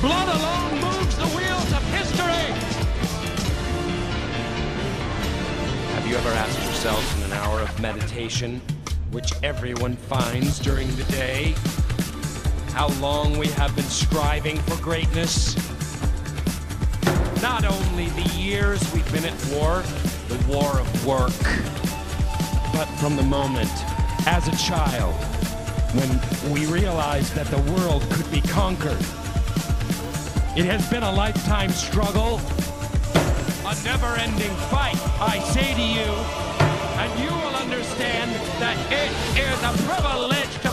Blood alone moves the wheels of history. Have you ever asked yourself in an hour of meditation, which everyone finds during the day, how long we have been striving for greatness? Not only the years we've been at war, the war of work, but from the moment, as a child, when we realized that the world could be conquered. It has been a lifetime struggle, a never ending fight, I say to you, and you will understand that it is a privilege